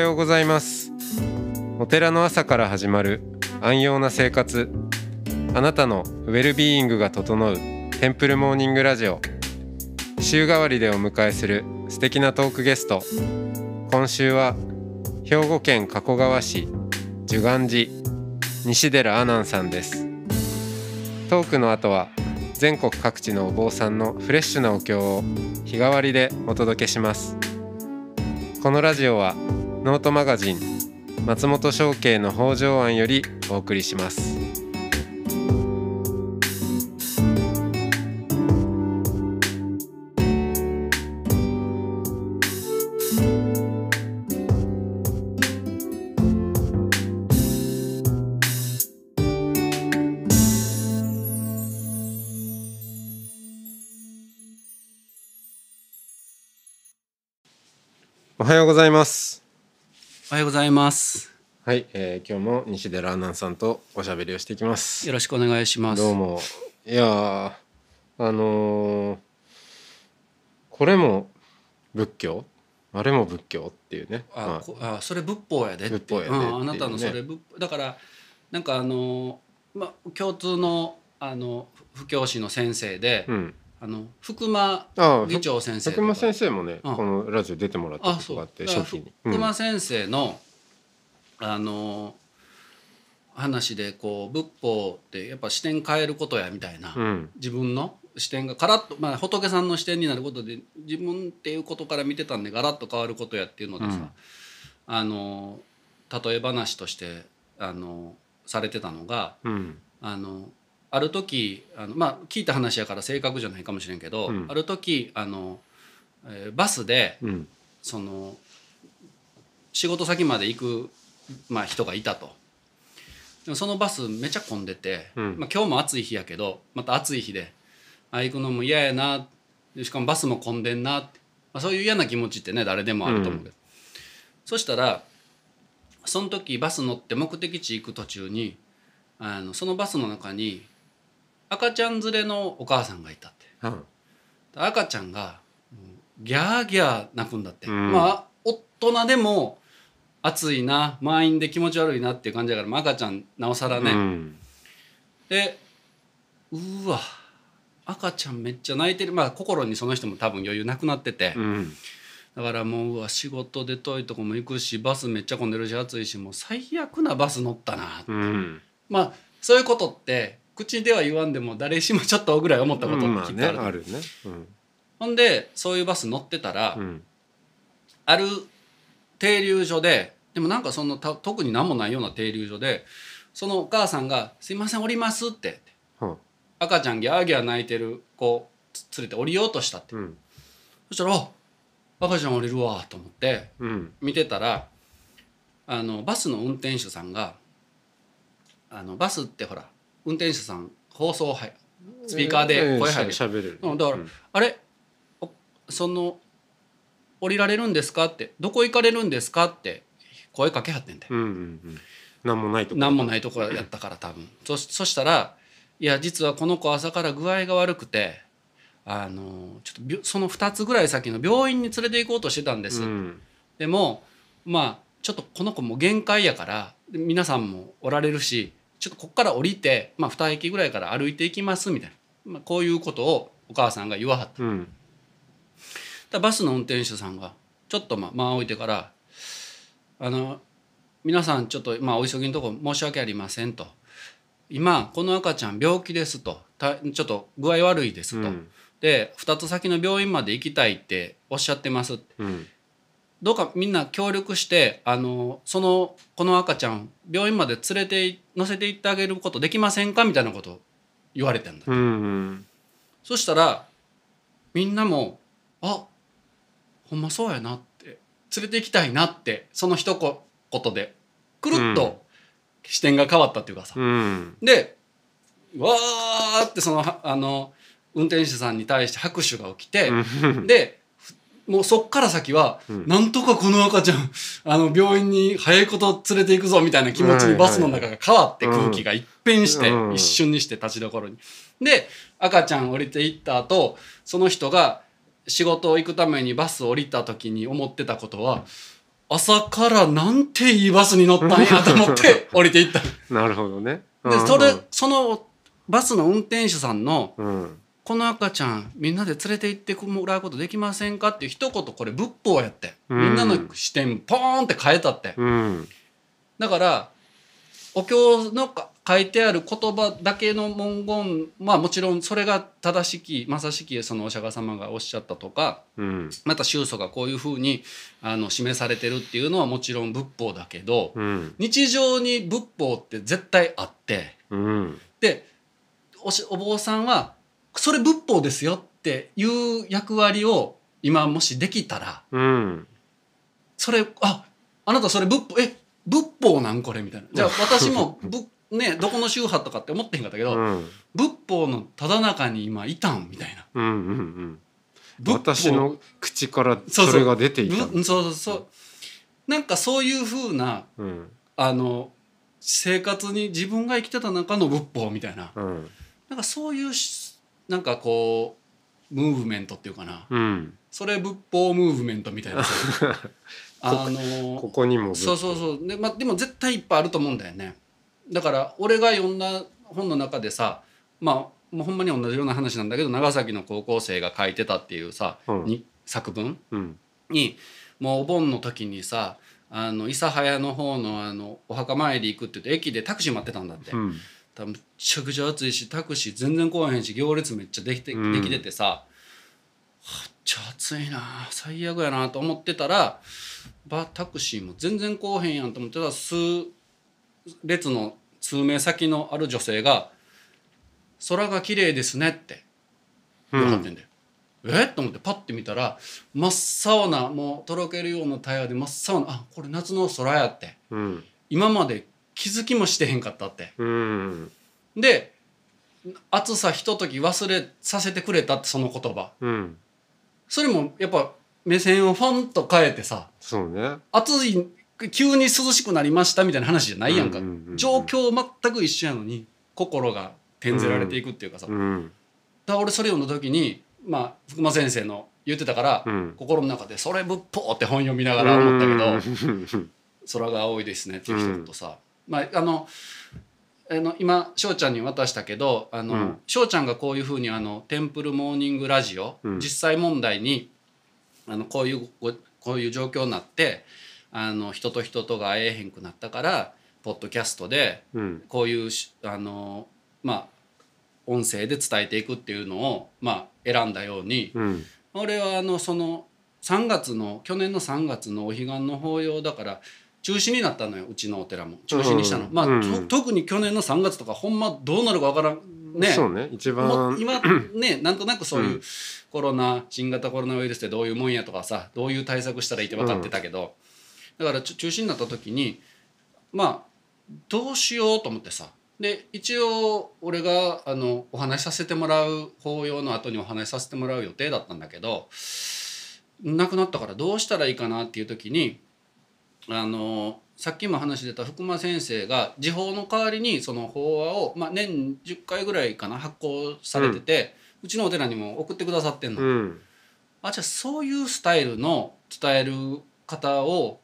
はようございます。お寺の朝から始まる安養な生活。あなたのウェルビーイングが整うテンプルモーニングラジオ。週替わりでお迎えする素敵なトークゲスト。今週は兵庫県加古川市寿願寺西寺阿南さんです。トークの後は全国各地のお坊さんのフレッシュなお経を日替わりでお届けします。このラジオはノートマガジン松本商家の北条庵よりお送りします。おはようございます。おはようございます。はい、えー、今日も西寺アナンさんとおしゃべりをしていきます。よろしくお願いします。どうも。いやーあのーこれも仏教？あれも仏教っていうね。あ、まあそれ仏法やでって。ね。うんあなたのそれ仏だからなんかあのまあ共通のあの布教師の先生で、うんあの福間議長先生とか。佐久間先生もね、うん。このラジオ出てもらったあことがあって初期。に、福間先生の、あの話でこう仏法ってやっぱ視点変えることやみたいな、うん。うん自分の視点がカラッと、まあ、仏さんの視点になることで自分っていうことから見てたんでガラッと変わることやっていうのでさ、うん。あの例え話としてあのされてたのがうん。あのある時あの、まあ、聞いた話やから正確じゃないかもしれんけど、うん。ある時あの、えーバスでうん。その仕事先まで行く、まあ、人がいたと。でもそのバスめちゃ混んでて、うん。まあ、今日も暑い日やけどまた暑い日であ行くのも嫌やなでしかもバスも混んでんなって、まあ、そういう嫌な気持ちってね誰でもあると思うけど、そしたらその時バス乗って目的地行く途中にあのそのバスの中に赤ちゃん連れのお母さんがいたって。うん。赤ちゃんがうんギャーギャー泣くんだって、うん。まあ大人でも暑いな満員で気持ち悪いなっていう感じだから、まあ、赤ちゃんなおさらね、うん。でうーわ赤ちゃんめっちゃ泣いてる。まあ心にその人も多分余裕なくなってて、うん。だからもううわ仕事で遠いとこも行くしバスめっちゃ混んでるし暑いしもう最悪なバス乗ったな、うん。まあそういうことって口では言わんでも誰しもちょっとぐらい思ったこときっとあるあるね。うん。ほんでそういうバス乗ってたら、うん。ある停留所ででもなんかそのた特に何もないような停留所でそのお母さんが「すいません降ります」っては赤ちゃんギャーギャー泣いてる子つ連れて降りようとしたって。うん。そしたら「あ赤ちゃん降りるわ」と思ってうん。見てたらあのバスの運転手さんがあのバスってほら運転手さん放送はスピーカーで声入る。しゃべれる。うんだからあれおその降りられるんですかってどこ行かれるんですかって声かけはってんだよ。うんうんうん。なんもないとこ何もないところやったから多分。そそしたら「いや実はこの子朝から具合が悪くてあのちょっとその2つぐらい先の病院に連れて行こうとしてたんです」うん。でもまあちょっとこの子も限界やからで皆さんもおられるしちょっとこっから降りて、まあ、2駅ぐらいから歩いていきますみたいな、まあ、こういうことをお母さんが言わはった。うん。だバスの運転手さんがちょっとまあ間を置いてから「あの皆さんちょっとまあお急ぎのとこ申し訳ありません」と「今この赤ちゃん病気です」と「たちょっと具合悪いです」と。うん。で2つ先の病院まで行きたいっておっしゃってますうんどうかみんな協力してあのそのこの赤ちゃん病院まで連れてい乗せて行ってあげることできませんか？みたいなことを言われてんだ、うんうん。そしたらみんなも「あほんまそうやな」って連れて行きたいなってその一言でくるっと視点が変わったっていうかさ、うん。でわーってそのはあの運転手さんに対して拍手が起きて、うん。でふもうそっから先は、うん。なんとかこの赤ちゃんあの病院に早いこと連れて行くぞみたいな気持ちにバスの中が変わって空気が一変して、うん。一瞬にして立ちどころに。で赤ちゃん降りていった後その人が仕事を行くためにバスを降りた時に思ってたことは朝からなんていいバスに乗ったんやと思って 降りていった。なるほどね。でそれそのバスの運転手さんのうん「この赤ちゃんみんなで連れて行ってもらうことできませんか?」っていう一言これ仏法やってうん。みんなの視点ポーンって変えたって。うん。だからお経のか書いてある言葉だけの文言まあもちろんそれが正しきまさしきそのお釈迦様がおっしゃったとかうん。また宗祖がこういうふうにあの示されてるっていうのはもちろん仏法だけどうん。日常に仏法って絶対あって。うん。でおしお坊さんはそれ仏法ですよっていう役割を今もしできたらうん。それああなたそれ仏法え仏法なんこれみたいな。じゃあ私も ぶねどこの宗派とかって思ってへんかったけど、うん。仏法のただ中に今いたんみたいな。うんうん仏法。私の口からそれが出ていた。ぶそうそうそう。なんかそういうふうなうん。あの生活に自分が生きてた中の仏法みたいな。うん。なんかそういうしなんかこうムーブメントっていうかな。うん。それ仏法ムーブメントみたいな あのここにもそうそうそう。で,、まあ、でも絶対いっぱいあると思うんだよね。だから俺が読んだ本の中でさまあもうほんまに同じような話なんだけど長崎の高校生が書いてたっていうさ、うん。に作文うん。にもうお盆の時にさあの諫早の方のあのお墓参り行くって言って駅でタクシー待ってたんだって、うん多分むっちゃくちゃ暑いしタクシー全然来おへんし行列めっちゃできて,、うん。できててさはっちゃ暑いな最悪やなと思ってたらバタクシーも全然来おへんやんと思ってたら数列の数名先のある女性が「空が綺麗ですね」って言わはってんだよ。え？っと思ってパッて見たら真っ青なもうとろけるようなタイヤで真っ青なあこれ夏の空やって。うん。今まで気づきもしてへんかったって。うん。で暑さひととき忘れさせてくれたってその言葉。うん。それもやっぱ目線をフォンと変えてさそうね。暑い急に涼しくなりましたみたいな話じゃないやんか、状況全く一緒やのに心が転ぜられていくっていうかさ、だかうんら俺それ読んだ時にまあ福間先生の言ってたから、うん。心の中で「それ仏法」って本読みながら思ったけど、ど空が青いですねっていう一言さ、まああのあの今翔ちゃんに渡したけどあの、うん。翔ちゃんがこういうふうにあのテンプルモーニングラジオ、うん。実際問題にあのこういうごこういう状況になってあの人と人とが会えへんくなったからポッドキャストでうん。こういうしあのまあ音声で伝えていくっていうのを、まあ、選んだようにうん。俺はあのその3月の去年の3月のお彼岸の法要だから中止になったのようちのお寺も。中止にしたの、まあ、うん。特に去年の3月とかほんまどうなるかわからん。ね。そうね。一も番う今 ねなんとなくそういううコロナ新型コロナウイルスってどういうもんやとかさどういう対策したらいいって分かってたけど、だから中止になった時にまあどうしようと思ってさ。で一応俺があのお話しさせてもらう法要の後にお話しさせてもらう予定だったんだけど亡くなったからどうしたらいいかなっていう時にあのさっきも話出た福間先生が時報の代わりにその法話を、まあ、年10回ぐらいかな発行されてて、うちのお寺にも送ってくださってんの。うんあじゃあそういうスタイルの伝える方を、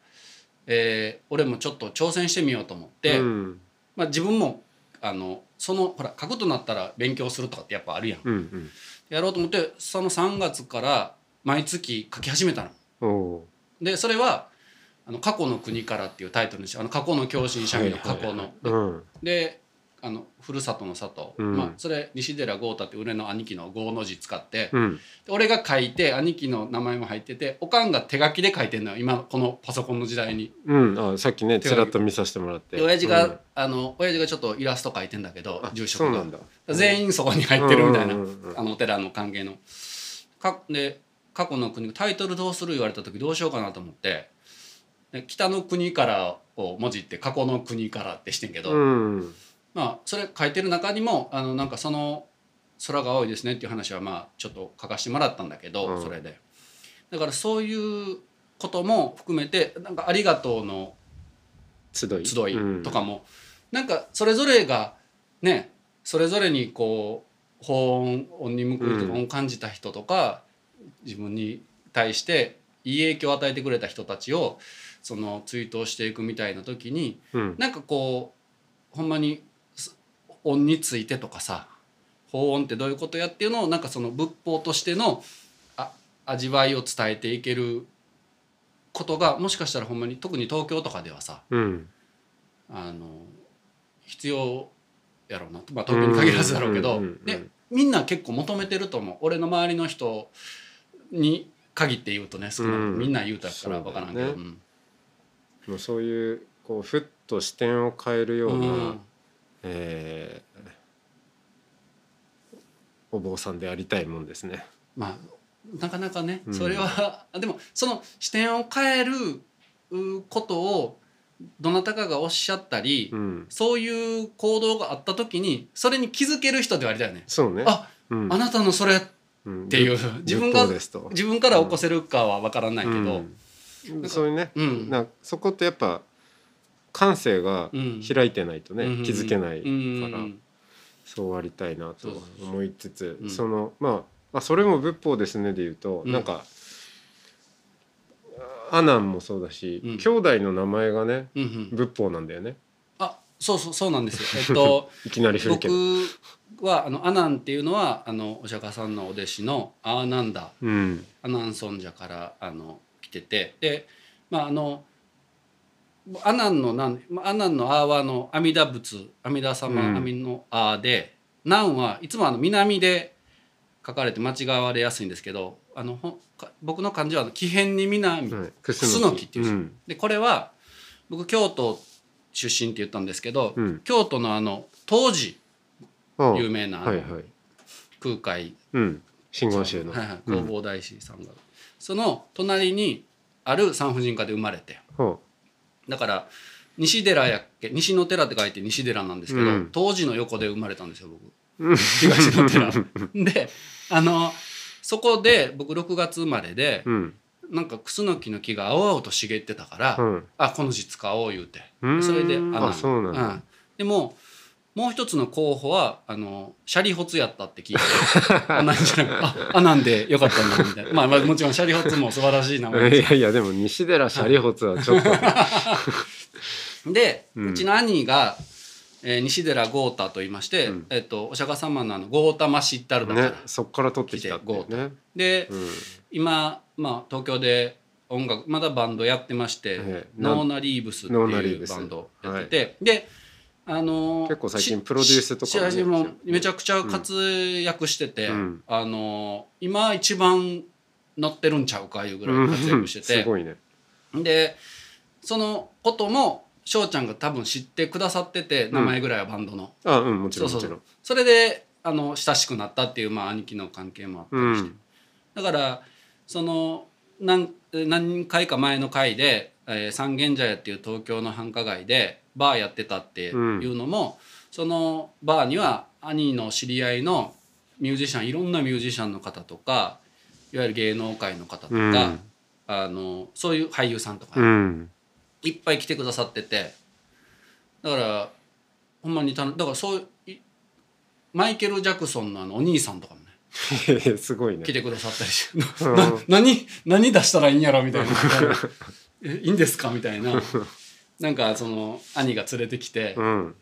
えー俺もちょっと挑戦してみようと思って、うんまあ、自分もあのそのほら書くとなったら勉強するとかってやっぱあるやん。うんやろうと思ってその3月から毎月書き始めたの。でそれはあの「過去の国から」っていうタイトルにしてあの過去の共振者の過去の。であのふるさとの里、うん。まあ、それ西寺豪太って俺の兄貴の豪の字使って、うん。で俺が書いて兄貴の名前も入ってておかんが手書きで書いてんのよ今このパソコンの時代に。うん。あさっきねちらっと見させてもらって。で親父が、うん。あの親父がちょっとイラスト書いてんだけどあ住所が全員そこに入ってるみたいな、あのお寺の関係の。かで過去の国タイトルどうする言われた時どうしようかなと思ってで北の国からを文字って過去の国からってしてんけど、うん。まあそれ書いてる中にもあのなんかその空が青いですねっていう話はまあちょっと書かせてもらったんだけど、うん。それで。だからそういうことも含めてなんか「ありがとう」の集い。とかも、なんかそれぞれがねそれぞれにこう法音音に向くとかうん。音を感じた人とか、自分に対していい影響を与えてくれた人たちをそのツイートをしていくみたいな時にうん。なんかこうほんまにす音についてとかさ法音ってどういうことやっていうのをなんかその仏法としてのあ味わいを伝えていけることがもしかしたらほんまに特に東京とかではさうん。あの必要やろうな、まあ、東京に限らずだろうけどでみんな結構求めてると思う。俺の周りの人に限って言うとね少なくうん。みんな言うたから分からんけど。そうだよもうそういうこうふっと視点を変えるような、うん。えーお坊さんでありたいもんですね。まあなかなかねうん。それは、でもその視点を変えるうことをどなたかがおっしゃったり、うん、そういう行動があった時にそれに気づける人ではありたいよね。そうね。あ、うん。あなたのそれっうん。ていう自分が自分から起こせるかは分からないけど、うんそういうね、うん。なそこってやっぱ感性がうん。開いてないとね、うん。気づけないうん。から、そうありたいなと思いつつ、うん。そのまあまあそれも仏法ですねで言うと、うん。なんか阿南もそうだし、うん。兄弟の名前がねうんうん。仏法なんだよね。あそうそうそうなんですよ。えっといきなり振るけ僕ど。はあのアナンっていうのはあのお釈迦さんのお弟子のアーナンダ。うん。アナン尊者からあの来ててでまああのアナンのなんまあアナンのアーはあの阿弥陀仏阿弥陀様、うん。阿弥のアーで南はいつもあの南で書かれて間違われやすいんですけどあの僕の漢字はあの木偏に南、はい、クスノキっていううん。でこれは僕京都出身って言ったんですけど、うん。京都のあの当時有名なはいはい。空海。うん。真言宗の、はいはい、うん。弘法大師さんが、その隣にある産婦人科で生まれて。はだから西寺やっけ西の寺って書いて西寺なんですけど、うん。当時の横で生まれたんですよ僕。うん東の寺。であのそこで僕6月生まれで、うん。なんかクスノキの木が青々と茂ってたから、うん。あこの字使おう言うて。うん。それであそうなんだ。うん。でももう一つの候補はあのシャリホツやったって聞いて あなんじゃなくああなんでよかったんだみたいな、まあ、まあもちろんシャリホツも素晴らしい名前いです。やいやでも西寺シャリホツはちょっと、で、ううんちの兄が、えー西寺豪太と言いまして、うん。えっと、お釈迦様のあの豪太マシッタルだから、ねそっから取ってきたっていうね、で、うん、今、まあ、東京で音楽まだバンドやってまして、ええ。ノーナリーブスっていうバンドやってて、であのー結構最近しプロデュースとかもめちゃくちゃ活躍してて、うん。あのー今一番乗ってるんちゃうかいうぐらい活躍してすて、ごいね。でそのことも翔ちゃんが多分知ってくださってて名前ぐらいはバンドの、あうんもちろんもちろん。それであの親しくなったっていう、まあ、兄貴の関係もあったりして、うん。だからその何何回か前の回で、えー三軒茶屋っていう東京の繁華街でバーやってたっていうのも、そのバーには兄の知り合いのミュージシャンいろんなミュージシャンの方とかいわゆる芸能界の方とか、うん。あのそういう俳優さんとか、うん。いっぱい来てくださってて。だからほんまにだからそういマイケル・ジャクソンのあのお兄さんとかもね すごいね。来てくださったりして 何何出したらいいんやろみたいなえいいんですか？みたいな。なんかその兄が連れてきて。うん。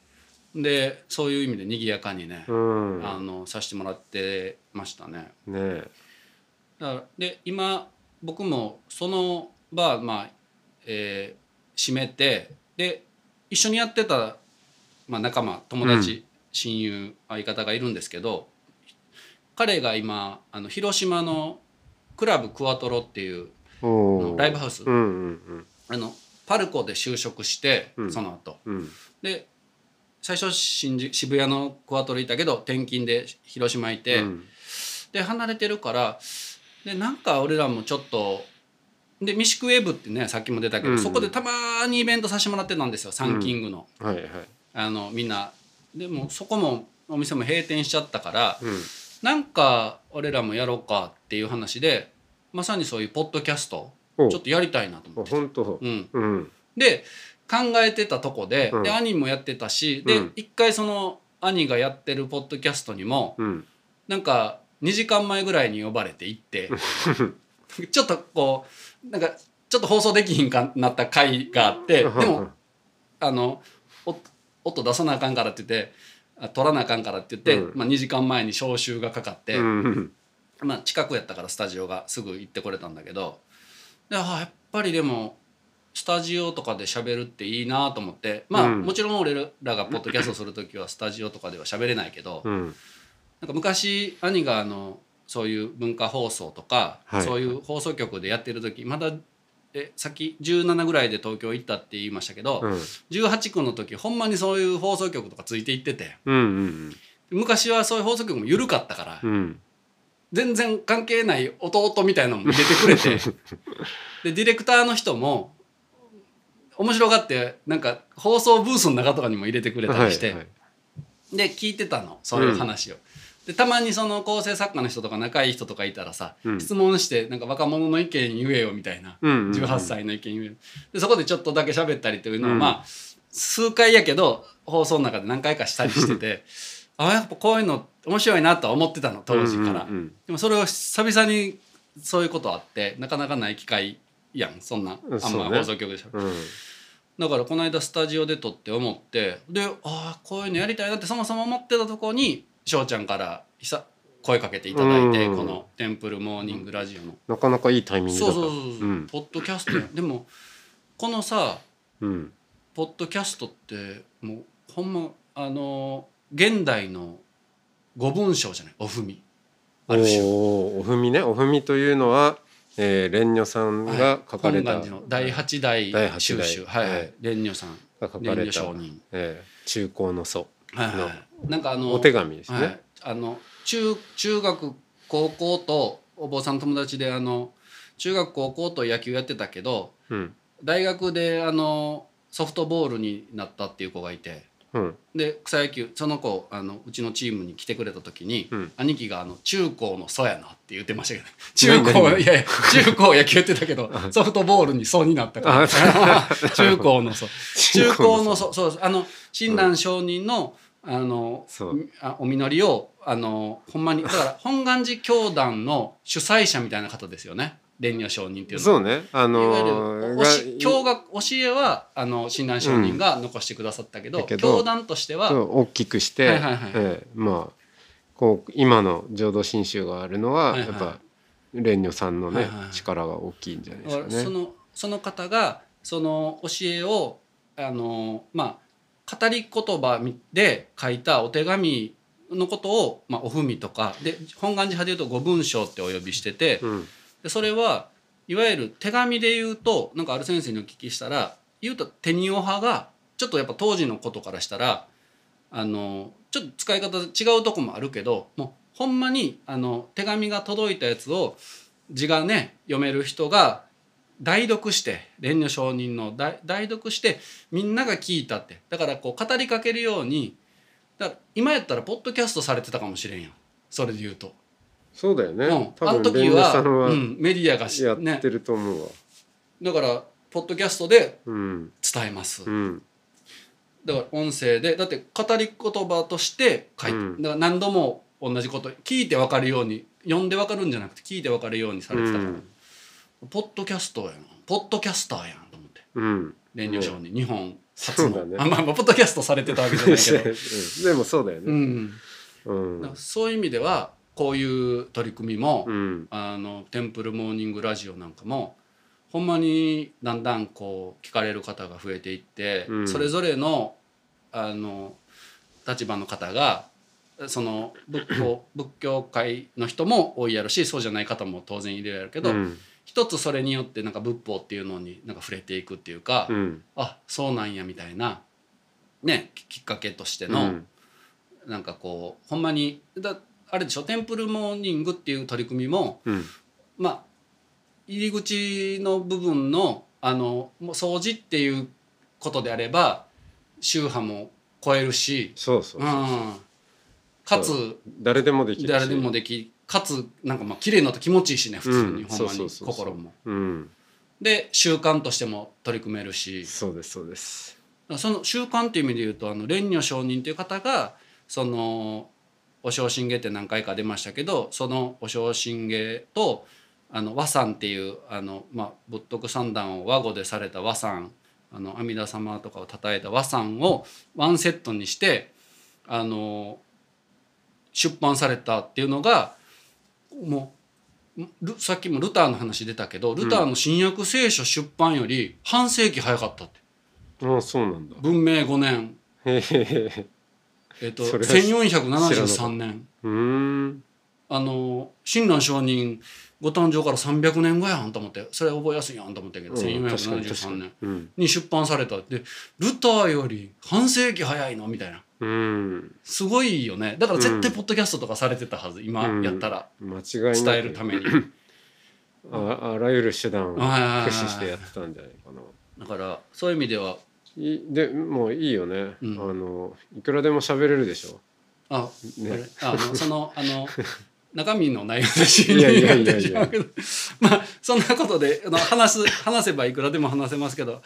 でそういう意味で賑やかにね、うん。あのさせてもらってましたね。ねえ。だからで今僕もそのバーまあ、えー閉めてで一緒にやってた、まあ、仲間友達、親友相方がいるんですけど彼が今あの広島のクラブクワトロっていうライブハウス、うんうんあのパルコで就職して、うん。その後。うん。うんで最初新宿渋谷のクワトロいたけど転勤で広島いて、うん。で離れてるからでなんか俺らもちょっとでミシクウェブってねさっきも出たけど、うんそこでたまにイベントさせてもらってたんですよサンキングの,、はいはい。あのみんな。でもそこもお店も閉店しちゃったからうん。なんか俺らもやろうかっていう話でまさにそういうポッドキャストおちょっとやりたいなと思って、本当。うん、うん。で考えてたとこで,、うん。で兄もやってたしでうん。一回その兄がやってるポッドキャストにもうん。なん2時間前ぐらいに呼ばれて行って ちょっとこうなんかちょっと放送できひんかなった回があってでもあのお音出さなあかんからって言ってあ撮らなあかんからって言って、うん。まあ、2時間前に招集がかかって、うんまあ、近くやったからスタジオがすぐ行ってこれたんだけどであやっぱりでもスタジオとかで喋るっていいなと思ってまあ、うん。もちろん俺らがポッドキャストする時はスタジオとかでは喋れないけど、うん。なんか昔兄があのそういう文化放送とか、はい。そういう放送局でやってる時まだえさっき17ぐらいで東京行ったって言いましたけど、うん。18区の時ほんまにそういう放送局とかついて行ってて。うんうん。昔はそういう放送局も緩かったから、うん全然関係ない弟みたいなのも入れてくれて。でディレクターの人も面白がってなんか放送ブースの中とかにも入れてくれたりして、はいはい。で聞いてたのそういう話を。でたまにその構成作家の人とか仲いい人とかいたらさ、うん。質問してなんか若者の意見言えよみたいな、うんうんうん。18歳の意見言えよ。でそこでちょっとだけ喋ったりっていうのを、うん。まあ数回やけど放送の中で何回かしたりしてて あやっぱこういうの面白いなとは思ってたの当時から。うんうんでもそれを久々にそういうことあってなかなかない機会やんそんなあんま放送局でしょ、うん。だからこの間スタジオで撮って思ってでああこういうのやりたいなってそもそも思ってたとこに翔ちゃんから久声かけていただいて、うん。この「テンプルモーニングラジオの」なかなかいいタイミングだった。そうそうそうそう、うん。ポッドキャストや。でもこのさうん。ポッドキャストってもうほんまあの現代の五文章じゃないおふみある種。おーおふみね。おふみというのはえー蓮如さんが書かれた、本願寺の第八代第八代。収集はいはい。はい蓮如さん。が書かれた。えー中高の祖はいはい。はいなんかあのお手紙ですね、はい、あの中中学高校とお坊さんの友達であの中学高校と野球やってたけどうん。大学であのソフトボールになったっていう子がいてうん。で草野球その子あのうちのチームに来てくれた時に、うん。兄貴があの「中高の祖やな」って言ってましたけど 中何何高いやいや中高野球やってたけど ソフトボールに祖になったから。中高の祖中高の祖そうあの親鸞上人のあのそう。あお実りをあのほんまにだから本願寺教団の主催者みたいな方ですよね蓮如上人っていうの。は。そうね。あのいわゆるーおしが教学教えはあの親鸞上人が残してくださったけど,、だけど教団としては大きくして、はいはいはいええまあこう今の浄土真宗があるのは、やっぱ蓮如さんのね、はいはい力が大きいんじゃないですかね。そのその方がその教えをあのまあ語り言葉で書いたお手紙のことを、まあ、おふみとかで本願寺派でいうと五文章ってお呼びしてて、うんでそれはいわゆる手紙で言うとなんかある先生にお聞きしたら言うと手にお派がちょっとやっぱ当時のことからしたらあのちょっと使い方違うとこもあるけどもうほんまにあの手紙が届いたやつを字がね読める人が代読して蓮如上人の代読してみんなが聞いたってだからこう語りかけるようにだ今やったらポッドキャストされてたかもしれんやんそれで言うと。そうだよね。うん、多分あの時はうん、メディアがしやねってると思うわ。だからポッドキャストでうん。伝えます、うん。だから音声でだって語り言葉として書いて、うん。だから何度も同じこと聞いて分かるように読んで分かるんじゃなくて聞いて分かるようにされてたから、うん。ポッドキャストやん。ポッドキャスターやんと思って。うん。蓮如上に日本初の、ね。あまあまあポッドキャストされてたわけじゃないけど、うん。でもそうだようね。ん、うん。だからそういう意味ではこういう取り組みも、うん。あのテンプルモーニングラジオなんかもほんまにだんだんこう聞かれる方が増えていって、うん。それぞれのあの立場の方がその仏教 仏教界の人も多いやろしそうじゃない方も当然いるやろうけど、うん。一つそれによってなんか仏法っていうのになんか触れていくっていうか、うん。あそうなんやみたいなねききっかけとしての、うん。なんかこうほんまにだあれでしょ？テンプルモーニングっていう取り組みもうん。まあ入り口の部分のあのもう掃除っていうことであれば宗派も超えるし、そうそうう、そう。ん。かつ誰でもできるし。誰でもできかつなんかまあ綺麗になって気持ちいいしね普通に、うん。ほんまに心も。うん。で習慣としても取り組めるし。そうですそうです。その習慣っていう意味で言うとあの蓮如上人という方がそのお正信下って何回か出ましたけどそのお正信下とあの和算っていうあの、まあ、仏徳三段を和語でされた和算あの阿弥陀様とかを称えた和算をワンセットにしてあの出版されたっていうのがもうルさっきもルターの話出たけどルターの「新約聖書」出版より半世紀早かったって、ああそうなんだ。文明5年、へへえっとそれは知らなか1473年。あの親鸞上人ご誕生から300年後やんと思ってそれ覚えやすいやんと思ったけど、うん確かに確か1473に。年うん。に出版された。でルターより半世紀早いの？みたいな。うん。すごいよね。だから絶対ポッドキャストとかされてたはず今やったら。間違伝えるために、ああらゆる手段を駆使してやってたんじゃないかな。だからそういう意味ではいでもういいよね、うん。あのいくらでも喋れるでしょ。あ、ね。あれ。あのそのあの 中身の内容で死いやいやいやいや。になってしまうけどまあそんなことであの話す話せばいくらでも話せますけど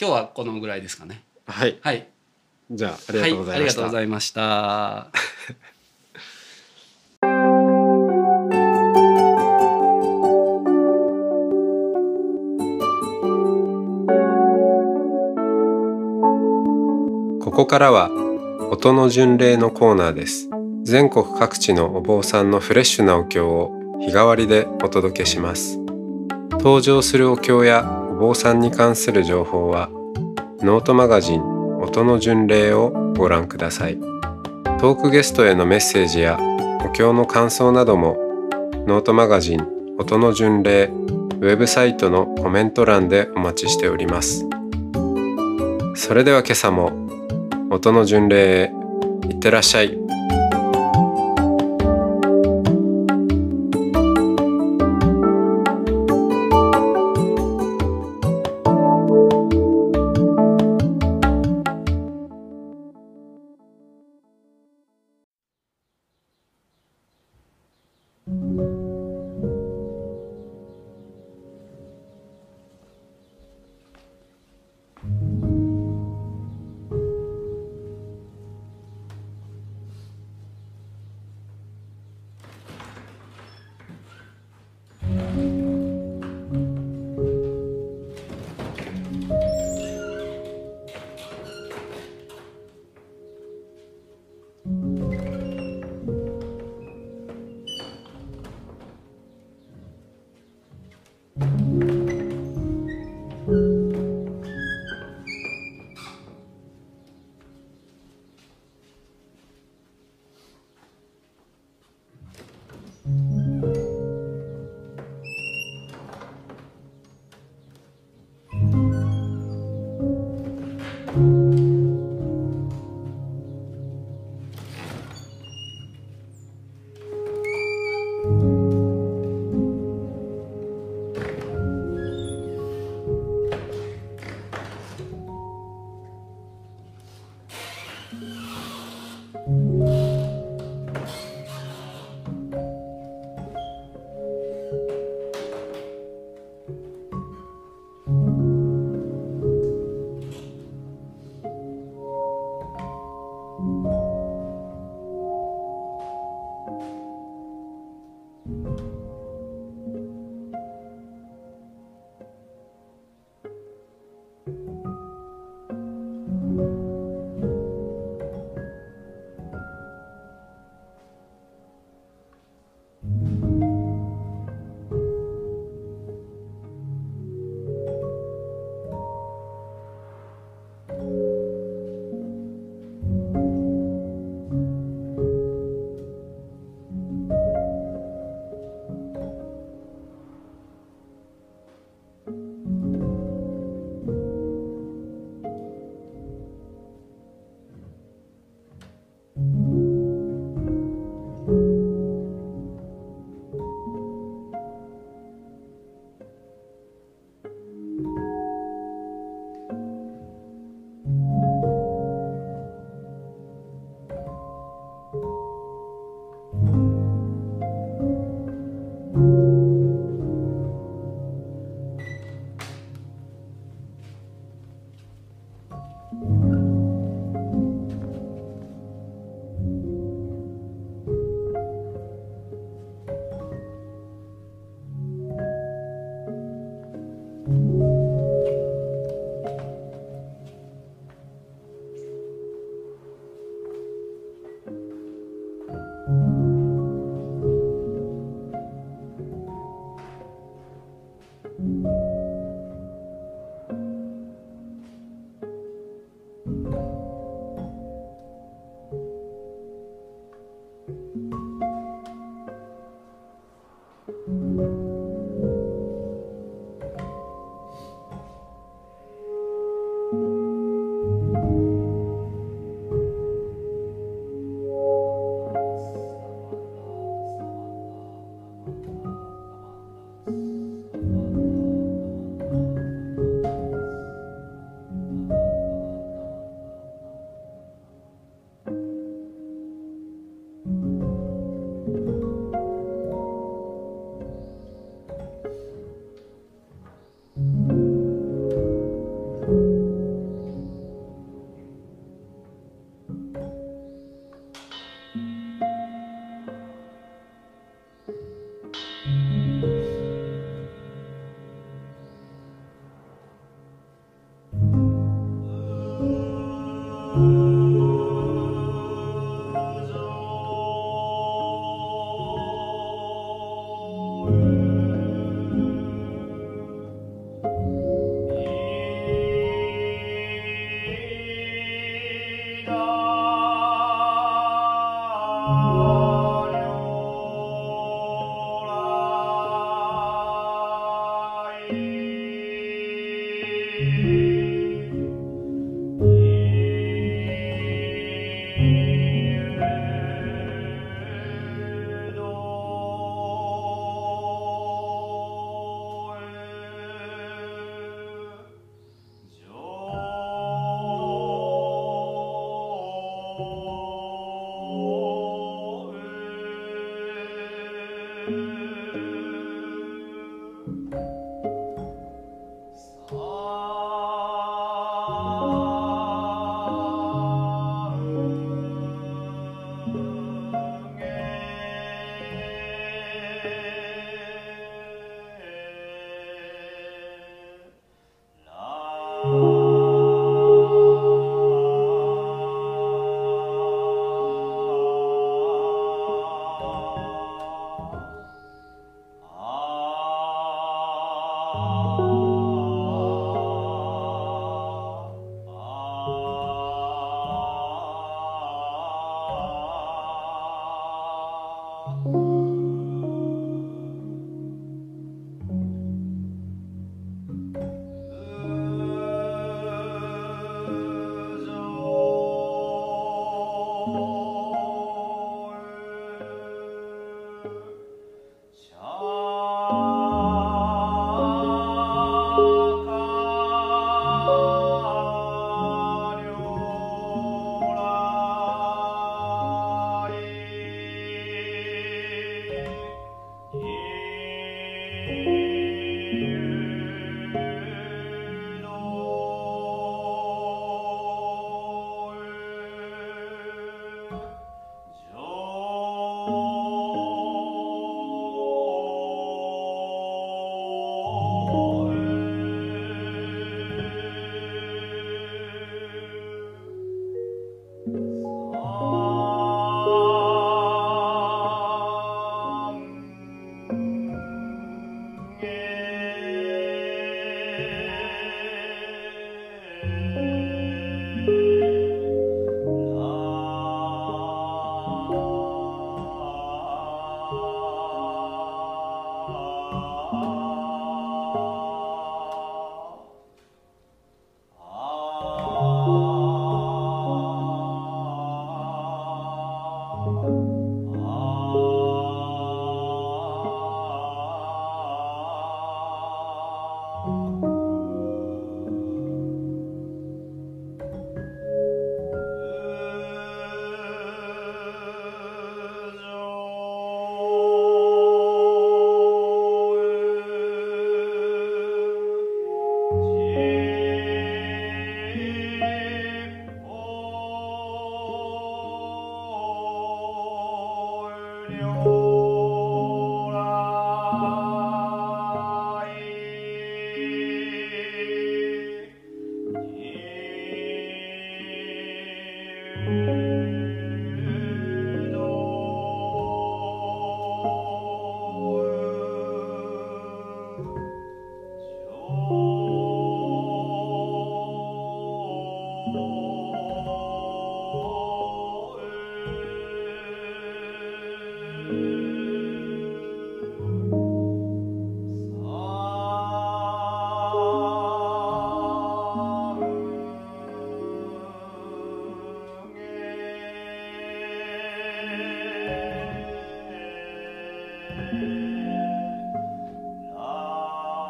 今日はこのぐらいですかね。はい。はい。じゃあありがとうございました、はい、ありがとうございました。ここからは音の巡礼のコーナーです。全国各地のお坊さんのフレッシュなお経を日替わりでお届けします。登場するお経やお坊さんに関する情報はノートマガジン音の巡礼をご覧ください。トークゲストへのメッセージやお経の感想などもノートマガジン音の巡礼ウェブサイトのコメント欄でお待ちしております。それでは今朝も音の巡礼へいってらっしゃい「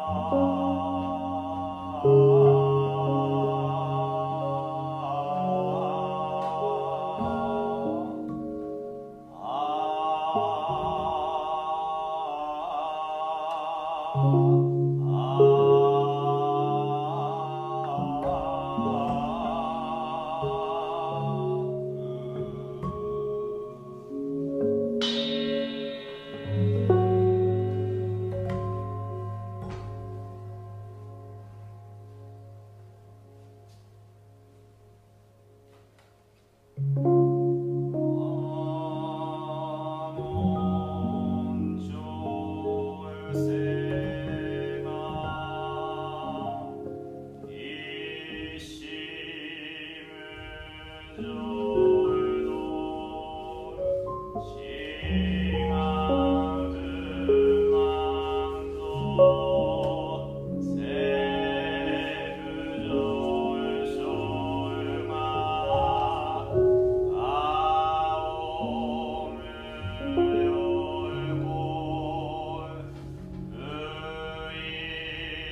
Oh.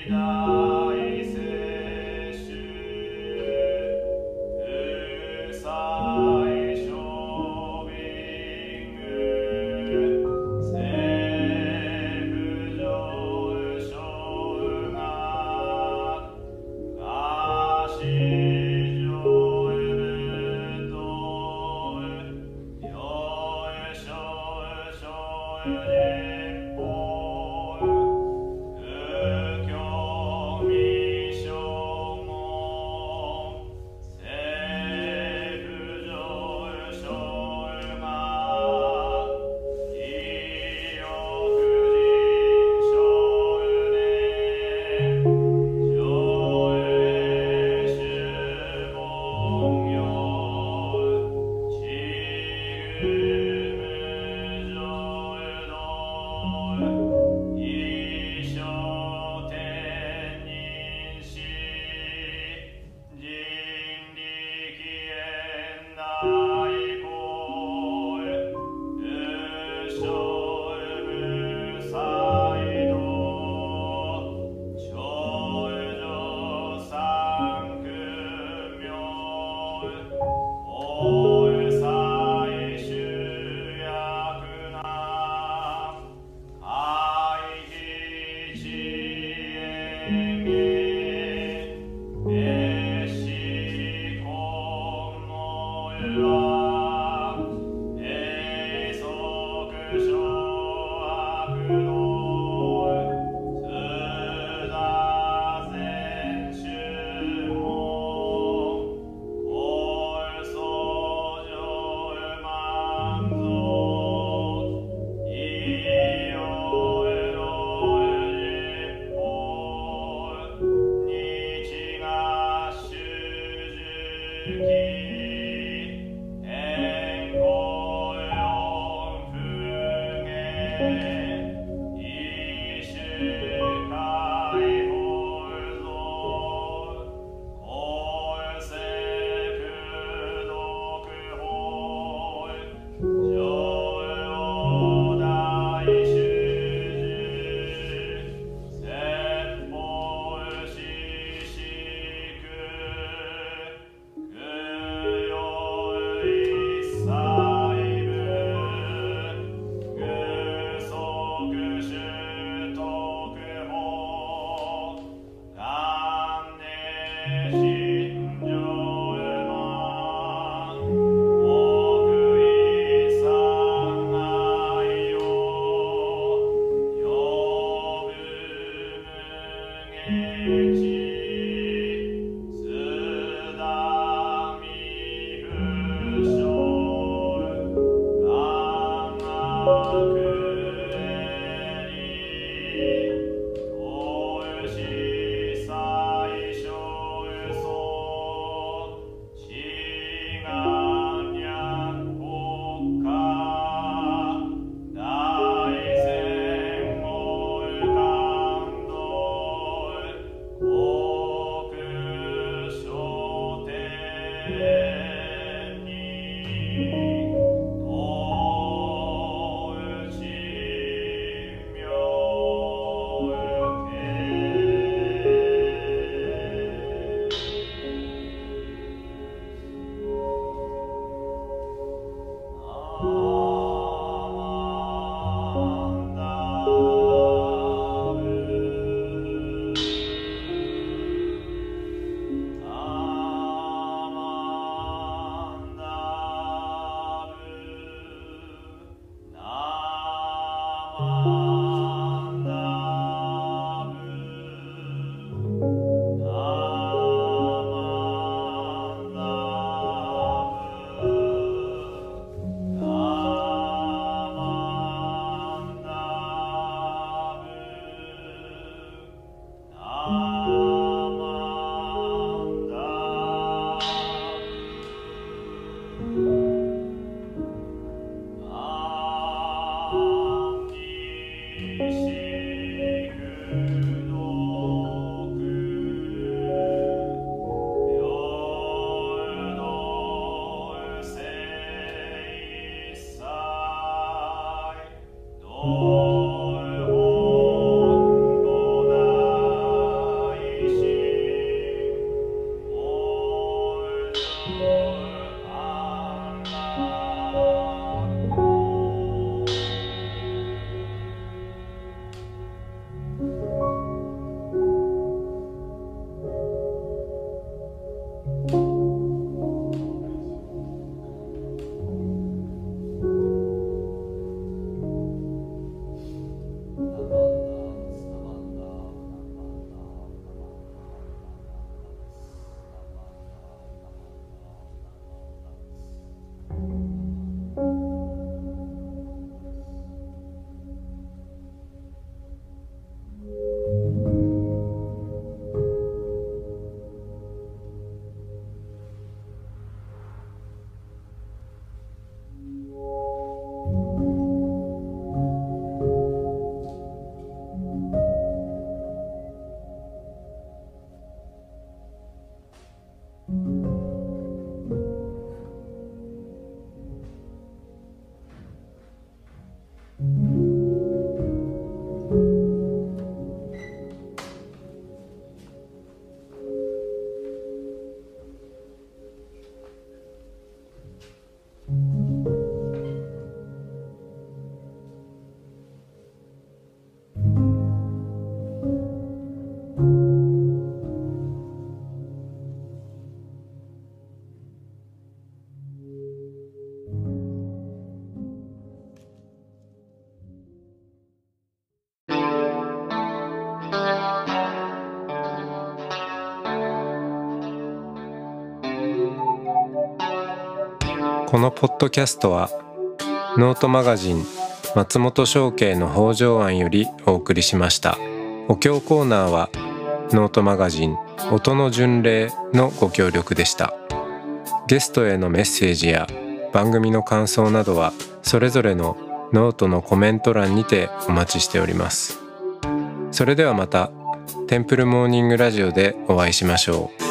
Obrigado. このポッドキャストはノートマガジン松本紹圭の方丈庵よりお送りしました。お経コーナーはノートマガジン音の巡礼のご協力でした。ゲストへのメッセージや番組の感想などはそれぞれのノートのコメント欄にてお待ちしております。それではまたテンプルモーニングラジオでお会いしましょう。